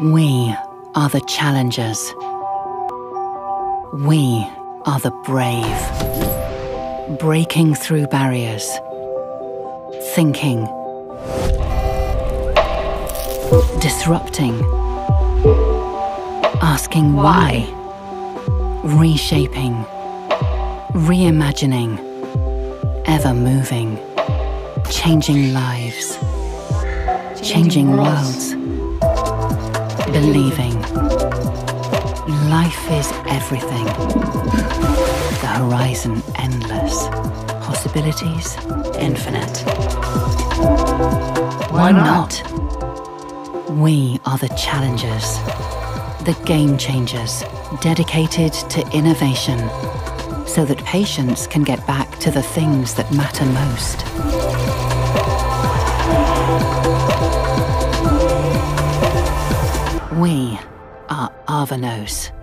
We are the challengers. We are the brave. Breaking through barriers. Thinking. Disrupting. Asking why. Reshaping. Reimagining. Ever moving. Changing lives. Changing worlds. Believing. Life is everything. The horizon endless. Possibilities infinite. Why not? We are the challengers, the game changers, dedicated to innovation, so that patients can get back to the things that matter most. We are Avanos.